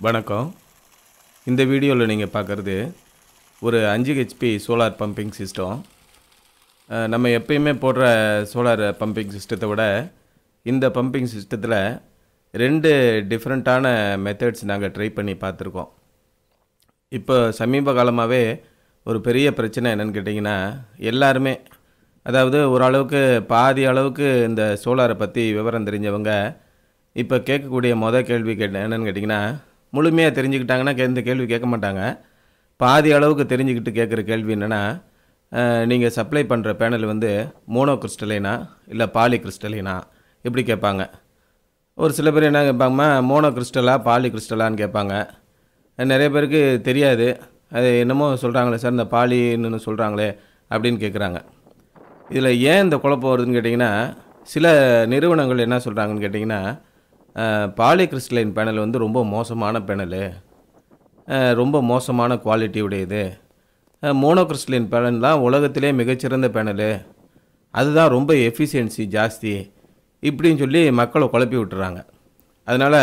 வணக்கம். இந்த வீடியோவில் நீங்கள் பார்க்குறது ஒரு அஞ்சு ஹெச்பி சோலார் பம்பிங் சிஸ்டம் நம்ம எப்பயுமே போடுற சோலார் பம்பிங் சிஸ்டத்தை விட இந்த பம்பிங் சிஸ்டத்தில் ரெண்டு டிஃப்ரெண்ட்டான மெத்தட்ஸ் நாங்கள் ட்ரை பண்ணி பார்த்துருக்கோம் இப்போ சமீப காலமாகவே ஒரு பெரிய பிரச்சனை என்னென்னு கேட்டிங்கன்னா எல்லாருமே அதாவது ஓரளவுக்கு பாதி அளவுக்கு இந்த சோலாரை பற்றி விவரம் தெரிஞ்சவங்க இப்போ கேட்கக்கூடிய மொதல் கேள்வி கேட்ட என்னென்னு கேட்டிங்கன்னா முழுமையாக தெரிஞ்சுக்கிட்டாங்கன்னா எந்த இந்த கேள்வி கேட்க மாட்டாங்க. பாதி அளவுக்கு தெரிஞ்சுக்கிட்டு கேட்குற கேள்வி என்னென்னா நீங்கள் சப்ளை பண்ணுற பேனல் வந்து மோனோ கிறிஸ்டலைனா இல்லை பாலி கிறிஸ்டலைனா இப்படி கேட்பாங்க? ஒரு சில பேர் என்ன கேட்பாங்கம்மா மோனோ கிறிஸ்டலா பாலி கிறிஸ்டலான்னு கேட்பாங்க. நிறைய பேருக்கு தெரியாது. அது என்னமோ சொல்கிறாங்களே சார் இந்த பாலின்னு சொல்கிறாங்களே அப்படின்னு கேட்குறாங்க. இதில் ஏன் இந்த குழப்பம் வருதுன்னு கேட்டிங்கன்னா சில நிறுவனங்கள் என்ன சொல்கிறாங்கன்னு கேட்டிங்கன்னா பாலி கிறிஸ்டலைன் பேனல் வந்து ரொம்ப மோசமான பேனலு. ரொம்ப மோசமான குவாலிட்டி உடையது. மோனோகிறிஸ்டலின் பேனல் தான் உலகத்திலே மிகச்சிறந்த பேனலு. அதுதான் ரொம்ப எஃபிஷியன்சி ஜாஸ்தி. இப்படின்னு சொல்லி மக்களை குழப்பி விட்டுறாங்க. அதனால்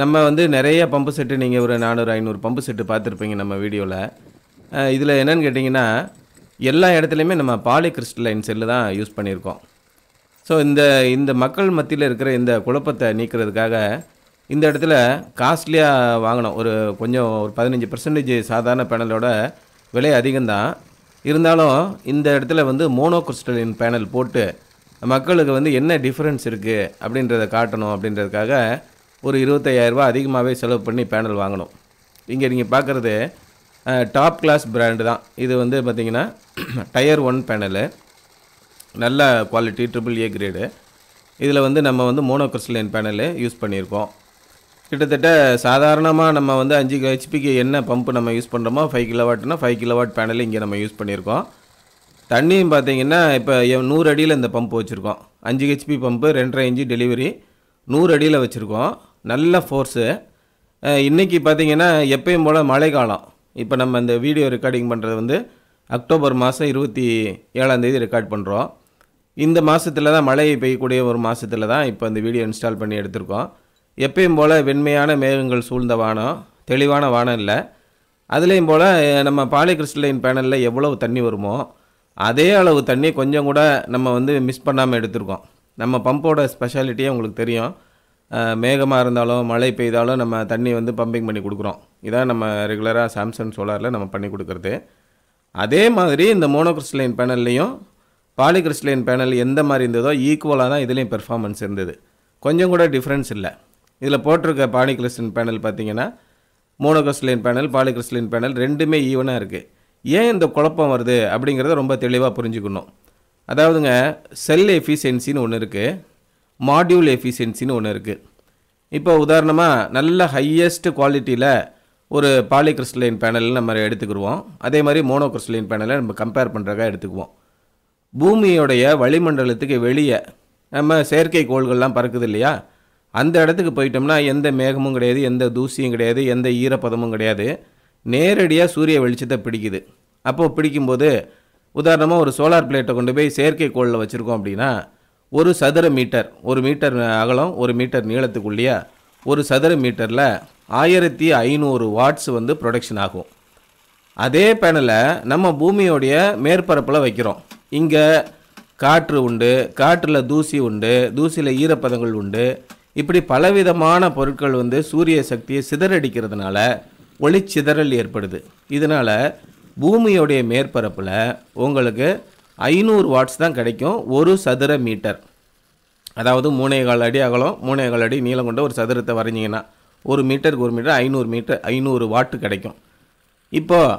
நம்ம வந்து நிறைய பம்பு செட்டு நீங்கள் ஒரு நானூறு ஐநூறு பம்பு செட்டு பார்த்துருப்பீங்க நம்ம வீடியோவில் இதில் என்னென்னு கேட்டிங்கன்னா எல்லா இடத்துலையுமே நம்ம பாலி கிறிஸ்டலைன் செல்லு தான் யூஸ் பண்ணியிருக்கோம். ஸோ இந்த இந்த மக்கள் மத்தியில் இருக்கிற இந்த குழப்பத்தை நீக்கிறதுக்காக இந்த இடத்துல காஸ்ட்லியாக வாங்கினோம் ஒரு கொஞ்சம் ஒரு பதினஞ்சு பர்சன்டேஜ் சாதாரண பேனலோட விலை அதிகம்தான். இருந்தாலும் இந்த இடத்துல வந்து மோனோ கிறிஸ்டலின் பேனல் போட்டு மக்களுக்கு வந்து என்ன டிஃப்ரென்ஸ் இருக்குது அப்படின்றத காட்டணும் அப்படின்றதுக்காக ஒரு இருபத்தையாயிரரூபா அதிகமாகவே செலவு பண்ணி பேனல் வாங்கணும். இங்கே நீங்கள் பார்க்குறது டாப் கிளாஸ் பிராண்டு தான். இது வந்து பார்த்திங்கன்னா டயர் ஒன் பேனலு நல்ல குவாலிட்டி ட்ரிபிள் ஏ கிரேடு இதில் வந்து நம்ம வந்து மோனோக்ரிஸ்டலின் பேனலு யூஸ் பண்ணியிருக்கோம். கிட்டத்தட்ட சாதாரணமாக நம்ம வந்து அஞ்சு ஹெச்பிக்கு என்ன பம்ப் நம்ம யூஸ் பண்ணுறோமோ ஃபைவ் கிலோவாட்னா ஃபைவ் கிலோவாட் பேனல் இங்கே நம்ம யூஸ் பண்ணியிருக்கோம். தண்ணியும் பார்த்தீங்கன்னா இப்போ எ- நூறு அடியில் இந்த பம்ப் வச்சுருக்கோம். அஞ்சு ஹெச்பி பம்பு ரெண்டரை இன்ச்சு டெலிவரி நூறு அடியில் வச்சுருக்கோம். நல்ல ஃபோர்ஸு இன்றைக்கி பார்த்தீங்கன்னா எப்பயும் போல் மழை காலம். இப்போ நம்ம இந்த வீடியோ ரெக்கார்டிங் பண்ணுறது வந்து அக்டோபர் மாதம் இருபத்தி ஏழாந்தேதி ரெக்கார்ட் பண்ணுறோம் இந்த மாதத்தில் தான் மழை பெய்யக்கூடிய ஒரு மாதத்தில் தான் இப்போ இந்த வீடியோ இன்ஸ்டால் பண்ணி எடுத்திருக்கோம். எப்பயும் போல் வெண்மையான மேகங்கள் சூழ்ந்த வானம் தெளிவான வானம் இல்லை. அதுலேயும் போல் நம்ம பாலிகிறிஸ்டலைன் பேனலில் எவ்வளவு தண்ணி வருமோ அதே அளவு தண்ணி கொஞ்சம் கூட நம்ம வந்து மிஸ் பண்ணாமல் எடுத்திருக்கோம். நம்ம பம்போட ஸ்பெஷாலிட்டியே உங்களுக்கு தெரியும். மேகமாக இருந்தாலும் மழை பெய்தாலும் நம்ம தண்ணி வந்து பம்பிங் பண்ணி கொடுக்குறோம். இதான் நம்ம ரெகுலராக சாம்சங் சோலாரில் நம்ம பண்ணி கொடுக்குறது. அதே மாதிரி இந்த மோனோகிறிஸ்டலைன் பேனல்லையும் பாலிகிறிஸ்டலின் பேனல் எந்த மாதிரி இருந்ததோ ஈக்குவலாக தான் இதுலேயும் பெர்ஃபார்மன்ஸ் இருந்தது. கொஞ்சம் கூட டிஃப்ரென்ஸ் இல்லை. இதில் போட்டிருக்க பாலிகிறிஸ்டலின் பேனல் பார்த்தீங்கன்னா மோனோகிறிஸ்டலின் பேனல் பாலிகிறிஸ்டலின் பேனல் ரெண்டுமே ஈவனாக இருக்குது ஏன் இந்த குழப்பம் வருது அப்படிங்கிறத ரொம்ப தெளிவாக புரிஞ்சுக்கணும். அதாவதுங்க செல் எஃபிஷியன்சின்னு ஒன்று இருக்குது மாடியூல் எஃபிஷியன்சின்னு ஒன்று இருக்குது இப்போ உதாரணமாக நல்ல ஹையஸ்ட் குவாலிட்டியில் ஒரு பாலிகிறிஸ்டலைன் பேனல் நம்ம எடுத்துக்கிடுவோம். அதே மாதிரி மோனோகிறிஸ்டலைன் பேனலை நம்ம கம்பேர் பண்ணுறக்காக எடுத்துக்குவோம். பூமியோடைய வளிமண்டலத்துக்கு வெளியே நம்ம செயற்கை கோள்கள்லாம் பறக்குது இல்லையா? அந்த இடத்துக்கு போயிட்டோம்னா எந்த மேகமும் கிடையாது எந்த தூசியும் கிடையாது எந்த ஈரப்பதமும் கிடையாது. நேரடியாக சூரிய வெளிச்சத்தை பிடிக்குது. அப்போது பிடிக்கும்போது உதாரணமாக ஒரு சோலார் பிளேட்டை கொண்டு போய் செயற்கை கோளில் வச்சுருக்கோம் அப்படின்னா ஒரு சதுர மீட்டர் ஒரு மீட்டர் அகலம் ஒரு மீட்டர் நீளத்துக்குள்ளேயே ஒரு சதுர மீட்டரில் ஆயிரத்தி ஐநூறு வாட்ஸ் வந்து ப்ரொடக்ஷன் ஆகும். அதே பேனலை நம்ம பூமியோடைய மேற்பரப்பில் வைக்கிறோம். இங்கே காற்று உண்டு காற்றில் தூசி உண்டு தூசியில் ஈரப்பதங்கள் உண்டு. இப்படி பலவிதமான பொருட்கள் வந்து சூரிய சக்தியை சிதறடிக்கிறதுனால ஒளிச்சிதறல் ஏற்படுது. இதனால் பூமியோடைய மேற்பரப்பில் உங்களுக்கு ஐநூறு வாட்ஸ் தான் கிடைக்கும் ஒரு சதுர மீட்டர். அதாவது மூணே கால் அடி அகலம் மூணே கால் அடி நீளம் கொண்ட ஒரு சதுரத்தை வரைஞ்சிங்கன்னா ஒரு மீட்டருக்கு ஒரு மீட்டர் ஐநூறு மீட்டர் ஐநூறு வாட்டு கிடைக்கும். இப்போது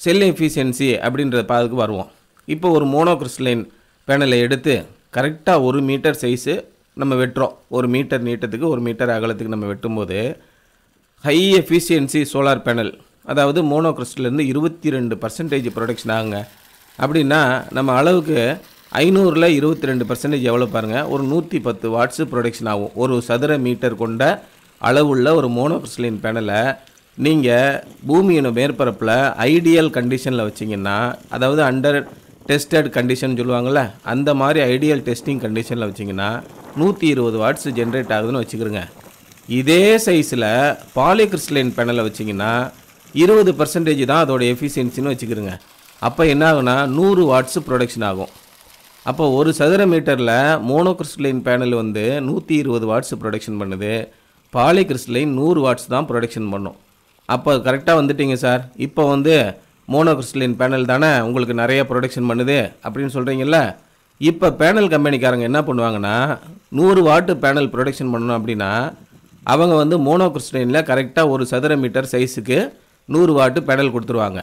செல் எஃபிஷியன்சி அப்படின்ற பாதுக்கு வருவோம். இப்போ ஒரு மோனோ கிறிஸ்டலைன் பேனலை எடுத்து கரெக்டாக ஒரு மீட்டர் சைஸு நம்ம வெட்டுறோம். ஒரு மீட்டர் நீட்டத்துக்கு ஒரு மீட்டர் அகலத்துக்கு நம்ம வெட்டும்போது ஹை எஃபிஷியன்சி சோலார் பேனல் அதாவது மோனோ கிறிஸ்டலேருந்து இருபத்தி ரெண்டு பர்சன்டேஜ் ப்ரொடக்ஷன் ஆகுங்க. அப்படின்னா நம்ம அளவுக்கு ஐநூறில் இருபத்தி ரெண்டு பர்சன்டேஜ் எவ்வளோ பாருங்கள் ஒரு நூற்றி பத்து வாட்ஸு ப்ரொடக்ஷன் ஆகும். ஒரு சதுர மீட்டர் கொண்ட அளவுள்ள ஒரு மோனோ கிறிஸ்டலின் பேனலை நீங்கள் பூமியின் மேற்பரப்பில் ஐடியல் கண்டிஷனில் வச்சிங்கன்னா அதாவது அண்டர் டெஸ்டட் கண்டிஷன் சொல்லுவாங்கள்ல அந்த மாதிரி ஐடியல் டெஸ்டிங் கண்டிஷனில் வச்சிங்கன்னா நூற்றி இருபது வாட்ஸ் ஜென்ரேட் ஆகுதுன்னு வச்சுக்கிறோங்க. இதே சைஸில் பாலிகிறிஸ்டலைன் பேனலை வச்சிங்கன்னா இருபது பர்சன்டேஜ் தான் அதோடய எஃபிஷியன்சின்னு வச்சுக்கிறோங்க. அப்போ என்ன ஆகுனா நூறு வாட்ஸு ப்ரொடக்ஷன் ஆகும். அப்போ ஒரு சதுர மீட்டரில் மோனோகிறிஸ்டலைன் பேனல் வந்து நூற்றி இருபது வாட்ஸ் ப்ரொடக்ஷன் பண்ணுது. பாலிகிறிஸ்டலைன் நூறு வாட்ஸ் தான் ப்ரொடக்ஷன் பண்ணும். அப்போ கரெக்டாக வந்துட்டீங்க சார். இப்போ வந்து மோனோகிறிஸ்டலின் பேனல் தானே? உங்களுக்கு நிறைய ப்ரொடக்ஷன் பண்ணுது அப்படின்னு சொல்கிறீங்கல்ல இப்போ பேனல் கம்பெனிக்காரங்க என்ன பண்ணுவாங்கன்னா நூறு வாட்டு பேனல் ப்ரொடக்ஷன் பண்ணணும் அப்படின்னா அவங்க வந்து மோனோகிறிஸ்டலினில் கரெக்டாக ஒரு சதுர மீட்டர் சைஸுக்கு நூறு வாட்டு பேனல் கொடுத்துருவாங்க.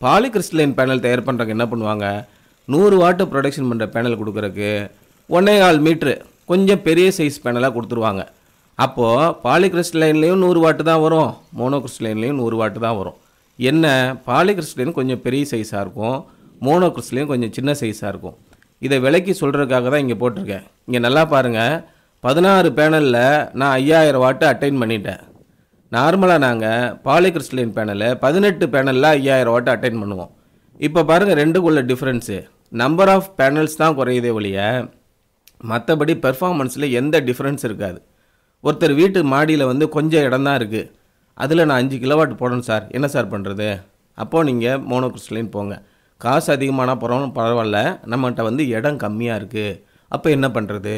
பாலிகிறிஸ்டலைன் பேனல் தயார் பண்ணுறவங்க என்ன பண்ணுவாங்க? நூறு வாட்டு ப்ரொடக்ஷன் பண்ணுற பேனல் கொடுக்குறக்கு ஒன்றே கால் மீட்ரு கொஞ்சம் பெரிய சைஸ் பேனலாக கொடுத்துருவாங்க. அப்போது பாலிகிறிஸ்டலைன்லேயும் நூறு வாட்டு தான் வரும் மோனோகிறிஸ்டலைன்லேயும் நூறு வாட்டு தான் வரும். என்ன பாலிகிறிஸ்டலைன் கொஞ்சம் பெரிய சைஸாக இருக்கும் மோனோகிறிஸ்டலைன் கொஞ்சம் சின்ன சைஸாக இருக்கும். இதை விலைக்கு சொல்கிறதுக்காக தான் இங்கே போட்டிருக்கேன். இங்கே நல்லா பாருங்கள் பதினாறு பேனலில் நான் ஐயாயிரம் வாட்டு அட்டைன் பண்ணிட்டேன். நார்மலாக நாங்கள் பாலிகிறிஸ்டலின் பேனலில் பதினெட்டு பேனலில் ஐயாயிரம் வாட்டு அட்டைன் பண்ணுவோம். இப்போ பாருங்கள் ரெண்டுக்குள்ள டிஃப்ரென்ஸு நம்பர் ஆஃப் பேனல்ஸ் தான் குறையுதே ஒழிய மற்றபடி பெர்ஃபார்மன்ஸில் எந்த டிஃப்ரென்ஸ் இருக்காது. ஒருத்தர் வீட்டு மாடியில் வந்து கொஞ்சம் இடம் தான் இருக்குது அதில் நான் அஞ்சு கிலோவாட் போடணும் சார். என்ன சார் பண்ணுறது அப்போது நீங்கள் மோனோகிறிஸ்டலைன் போங்க. காசு அதிகமான போகிறோம் பரவாயில்ல. நம்மகிட்ட வந்து இடம் கம்மியாக இருக்குது அப்போ என்ன பண்ணுறது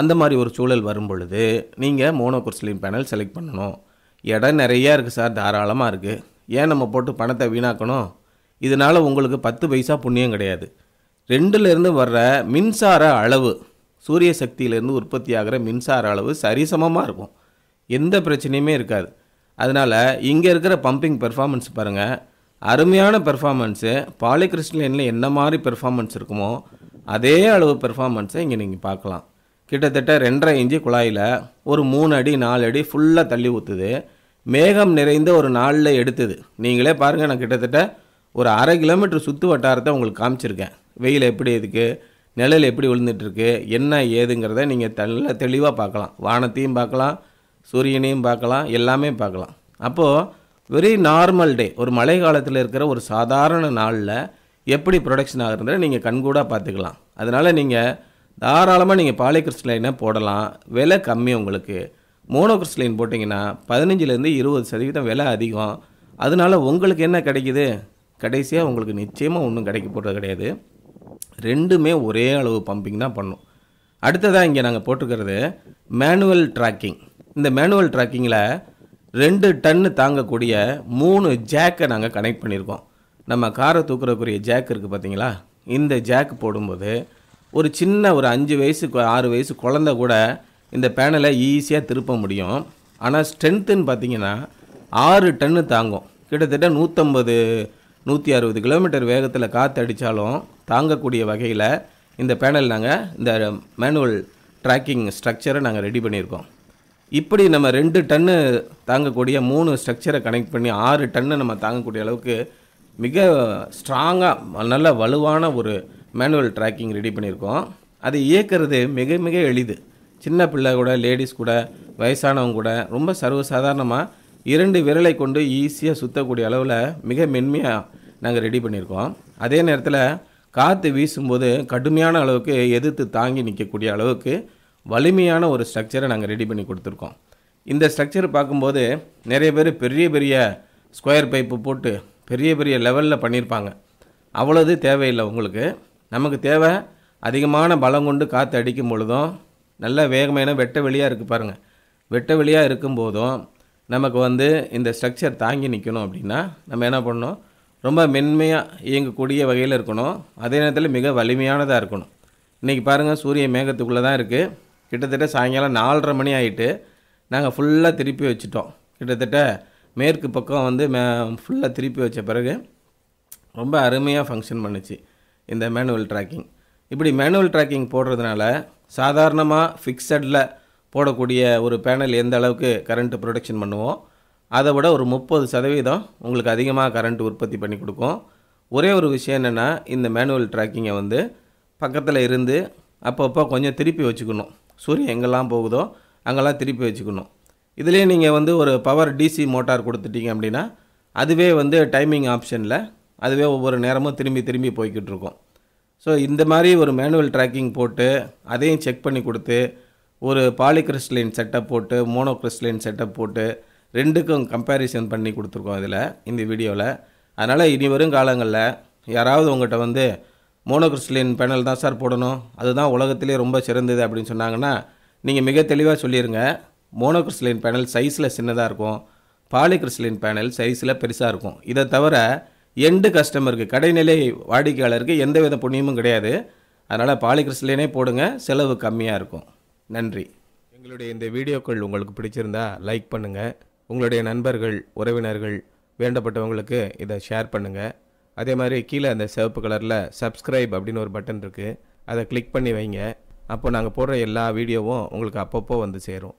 அந்த மாதிரி ஒரு சூழல் வரும் பொழுது நீங்கள் மோனோகிறிஸ்டலைன் பேனல் செலக்ட் பண்ணணும். இடம் நிறையா இருக்குது சார். தாராளமாக இருக்குது ஏன் நம்ம போட்டு பணத்தை வீணாக்கணும்? இதனால் உங்களுக்கு பத்து பைசா புண்ணியம் கிடையாது. ரெண்டுலேருந்து வர்ற மின்சார அளவு சூரிய சக்தியிலேருந்து உற்பத்தி ஆகிற மின்சார அளவு சரிசமமாக இருக்கும். எந்த பிரச்சனையுமே இருக்காது. அதனால் இங்கே இருக்கிற பம்பிங் பெர்ஃபார்மன்ஸ் பாருங்கள் அருமையான பெர்ஃபார்மன்ஸு பாலிகிறிஸ்டலைனில் என்ன மாதிரி பெர்ஃபார்மன்ஸ் இருக்குமோ அதே அளவு பெர்ஃபார்மன்ஸை இங்கே நீங்கள் பார்க்கலாம். கிட்டத்தட்ட ரெண்டரை இன்ச்சு குழாயில் ஒரு மூணு அடி நாலு அடி ஃபுல்லாக தள்ளி ஊற்றுது மேகம் நிறைந்த ஒரு நாளில் எடுத்தது. நீங்களே பாருங்கள் நான் கிட்டத்தட்ட ஒரு அரை கிலோமீட்டர் சுற்று வட்டாரத்தை உங்களுக்கு காமிச்சிருக்கேன். வெயில் எப்படி இருக்கு? நிழல் எப்படி விழுந்துட்டுருக்கு என்ன ஏதுங்கிறத நீங்கள் நல்ல தெளிவாக பார்க்கலாம். வானத்தையும் பார்க்கலாம். சூரியனையும் பார்க்கலாம் எல்லாமே பார்க்கலாம். அப்போது வெரி நார்மல் டே ஒரு மழை காலத்தில் இருக்கிற ஒரு சாதாரண நாளில் எப்படி ப்ரொடக்ஷன் ஆகுறத நீங்கள் கண்கூடாக பார்த்துக்கலாம். அதனால் நீங்கள் தாராளமாக நீங்கள் பாலிகிறிஸ்டலைனை போடலாம். விலை கம்மி உங்களுக்கு. மோனோகிறிஸ்டலைன் போட்டிங்கன்னா பதினஞ்சுலேருந்து இருபது சதவீதம் விலை அதிகம். அதனால உங்களுக்கு என்ன கிடைக்குது? கடைசியாக உங்களுக்கு நிச்சயமாக ஒன்றும் கிடைக்க போகிறது கிடையாது. ரெண்டுமே ஒரே அளவு பம்பிங் தான் பண்ணும். அடுத்ததாக இங்கே நாங்கள் போட்டிருக்கிறது மேனுவல் ட்ராக்கிங் இந்த மேனுவல் ட்ராக்கிங்கில் ரெண்டு டன்னு தாங்கக்கூடிய மூணு ஜேக்கை நாங்கள் கனெக்ட் பண்ணியிருக்கோம். நம்ம காரை தூக்குறக்குரிய ஜேக் இருக்குது பார்த்தீங்களா இந்த ஜேக் போடும்போது ஒரு சின்ன ஒரு அஞ்சு வயசு ஆறு வயசு குழந்த கூட இந்த பேனலை ஈஸியாக திருப்ப முடியும். ஆனால் ஸ்ட்ரென்த்துன்னு பார்த்தீங்கன்னா ஆறு டன்னு தாங்கும். கிட்டத்தட்ட நூற்றம்பது நூற்றி அறுபது கிலோமீட்டர் வேகத்தில் காற்று அடித்தாலும் தாங்கக்கூடிய வகையில் இந்த பேனல் நாங்கள் இந்த மேனுவல் ட்ராக்கிங் ஸ்ட்ரக்சரை நாங்கள் ரெடி பண்ணியிருக்கோம். இப்படி நம்ம ரெண்டு டன்னு தாங்கக்கூடிய மூணு ஸ்ட்ரக்சரை கனெக்ட் பண்ணி ஆறு டன்னு நம்ம தாங்கக்கூடிய அளவுக்கு மிக ஸ்ட்ராங்காக நல்ல வலுவான ஒரு மேனுவல் ட்ராக்கிங் ரெடி பண்ணியிருக்கோம். அதை இயக்கிறது மிக மிக எளிது. சின்ன பிள்ளை கூட லேடிஸ் கூட வயசானவங்க கூட ரொம்ப சர்வசாதாரணமாக இரண்டு விரலை கொண்டு ஈஸியாக சுற்றக்கூடிய அளவில் மிக மென்மையாக நாங்கள் ரெடி பண்ணியிருக்கோம். அதே நேரத்தில் காற்று வீசும்போது கடுமையான அளவுக்கு எதிர்த்து தாங்கி நிற்கக்கூடிய அளவுக்கு வலிமையான ஒரு ஸ்ட்ரக்சரை நாங்கள் ரெடி பண்ணி கொடுத்துருக்கோம். இந்த ஸ்ட்ரக்சர் பார்க்கும்போது நிறைய பேர் பெரிய பெரிய ஸ்கொயர் பைப்பு போட்டு பெரிய பெரிய லெவலில் பண்ணியிருப்பாங்க அவ்வளோது தேவையில்லை உங்களுக்கு. நமக்கு தேவை அதிகமான பலம் கொண்டு காற்று அடிக்கும் பொழுதும் நல்ல வேகமான வெட்ட வெளியாக இருக்குது பாருங்கள் வெட்ட வெளியாக இருக்கும்போதும் நமக்கு வந்து இந்த ஸ்ட்ரக்சர் தாங்கி நிற்கணும் அப்படின்னா நம்ம என்ன பண்ணணும்? ரொம்ப மென்மையாக இயங்கக்கூடிய வகையில் இருக்கணும். அதே நேரத்தில் மிக வலிமையானதாக இருக்கணும். இன்றைக்கி பாருங்கள் சூரிய மேகத்துக்குள்ளே தான் இருக்குது கிட்டத்தட்ட சாயங்காலம் நாலரை மணி ஆகிட்டு நாங்கள் ஃபுல்லாக திருப்பி வச்சுட்டோம். கிட்டத்தட்ட மேற்கு பக்கம் வந்து மே ஃபுல்லாக திருப்பி வச்ச பிறகு ரொம்ப அருமையாக ஃபங்க்ஷன் பண்ணுச்சு இந்த மேனுவல் ட்ராக்கிங் இப்படி மேனுவல் ட்ராக்கிங் போடுறதுனால சாதாரணமாக ஃபிக்ஸடில் போடக்கூடிய ஒரு பேனல் எந்த அளவுக்கு கரண்ட்டு ப்ரொடக்ஷன் பண்ணுவோம் அதை விட ஒரு முப்பது சதவீதம் உங்களுக்கு அதிகமாக கரண்ட் உற்பத்தி பண்ணி கொடுக்கும். ஒரே ஒரு விஷயம் என்னென்னா இந்த மேனுவல் ட்ராக்கிங்கை வந்து பக்கத்தில் இருந்து அப்பப்போ கொஞ்சம் திருப்பி வச்சுக்கணும். சூரியன் எங்கெல்லாம் போகுதோ அங்கெல்லாம் திருப்பி வச்சுக்கணும். இதுலேயே நீங்கள் வந்து ஒரு பவர் டிசி மோட்டார் கொடுத்துட்டீங்க அப்படின்னா அதுவே வந்து டைமிங் ஆப்ஷனில் அதுவே ஒவ்வொரு நேரமும் திரும்பி திரும்பி போய்கிட்டு இருக்கும். ஸோ இந்த மாதிரி ஒரு மேனுவல் ட்ராக்கிங் போட்டு அதையும் செக் பண்ணி கொடுத்து ஒரு பாலிகிறிஸ்டலின் செட்டப் போட்டு மோனோகிறிஸ்டலின் செட்டப் போட்டு ரெண்டுக்கும் கம்பேரிசன் பண்ணி கொடுத்துருக்கோம் இதில் இந்த வீடியோவில் அதனால் இனி வரும் காலங்களில் யாராவது உங்கள்கிட்ட வந்து மோனோகிறிஸ்டலின் பேனல் தான் சார் போடணும். அதுதான் உலகத்திலே ரொம்ப சிறந்தது அப்படின்னு சொன்னாங்கன்னா நீங்கள் மிக தெளிவாக சொல்லிடுங்க மோனோகிறிஸ்டலின் பேனல் சைஸில் சின்னதாக இருக்கும். பாலிகிறிஸ்டலின் பேனல் சைஸில் பெருசாக இருக்கும். இதை தவிர எண்டு கஸ்டமருக்கு கடைநிலை வாடிக்கையாளருக்கு எந்த வித புண்ணியமும் கிடையாது. அதனால் பாலிகிறிஸ்டலினே போடுங்க. செலவு கம்மியாக இருக்கும். நன்றி. எங்களுடைய இந்த வீடியோக்கள் உங்களுக்கு பிடிச்சிருந்தா லைக் பண்ணுங்கள் உங்களுடைய நண்பர்கள் உறவினர்கள் வேண்டப்பட்டவங்களுக்கு இதை ஷேர் பண்ணுங்கள் அதே மாதிரி கீழே அந்த சிவப்பு கலரில் சப்ஸ்கிரைப் அப்படின்னு ஒரு பட்டன் இருக்குது அதை கிளிக் பண்ணி வைங்க. அப்போ நாங்கள் போடுற எல்லா வீடியோவும் உங்களுக்கு அப்பப்போ வந்து சேரும்.